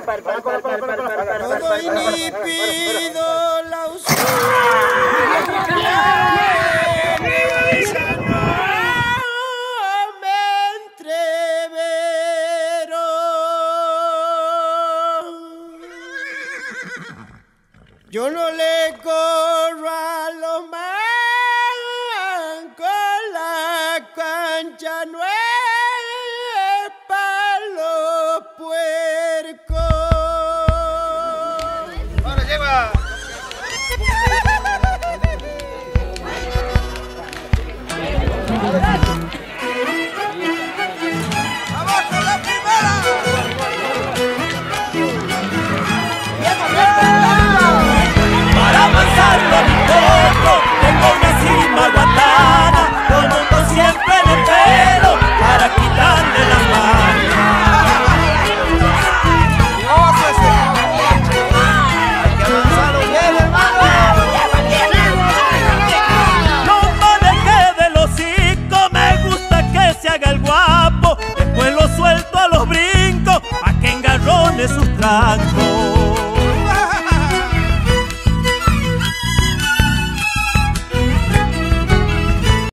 para, para, para, Yo no le corro a los mancos la cancha nueva. contrato